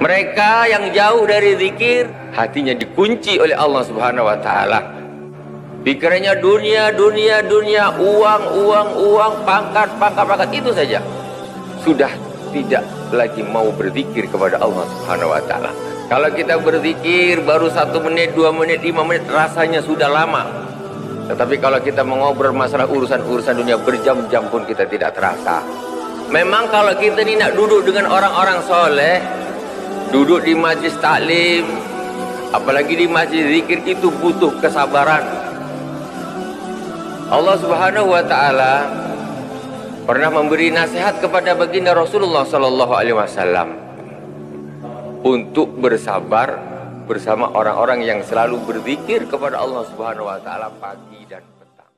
Mereka yang jauh dari zikir, hatinya dikunci oleh Allah Subhanahu wa taala. Pikirannya dunia, dunia, dunia, uang, uang, uang, pangkat, pangkat, pangkat itu saja. Sudah tidak lagi mau berzikir kepada Allah Subhanahu wa taala. Kalau kita berzikir baru satu menit, dua menit, lima menit rasanya sudah lama. Tetapi kalau kita mengobrol masalah urusan-urusan dunia berjam-jam pun kita tidak terasa. Memang kalau kita ni nak duduk dengan orang-orang soleh, duduk di majlis taklim apalagi di majlis zikir itu butuh kesabaran Allah Subhanahu wa taala pernah memberi nasihat kepada baginda Rasulullah sallallahu alaihi wasallam untuk bersabar bersama orang-orang yang selalu berzikir kepada Allah Subhanahu wa taala pagi dan petang.